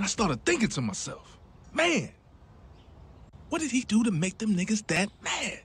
And I started thinking to myself, man, what did he do to make them niggas that mad?